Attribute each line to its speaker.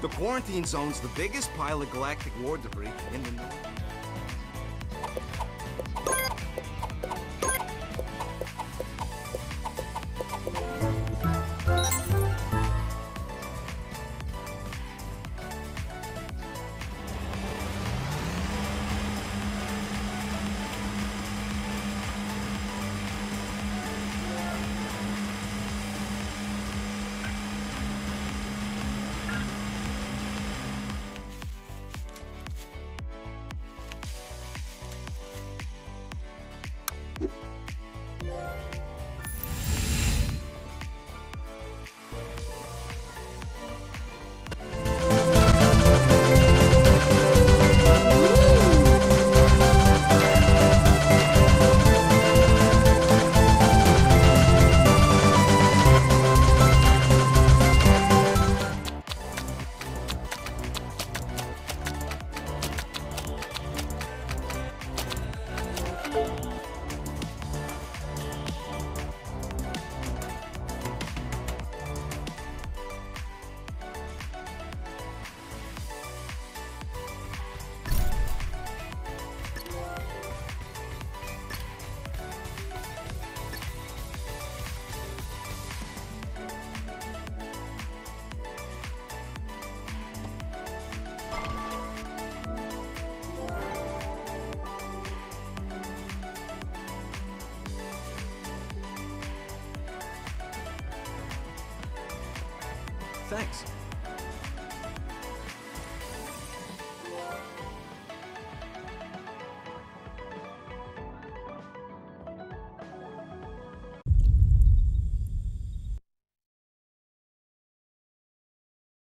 Speaker 1: The quarantine zone's the biggest pile of galactic war debris in the... Thanks.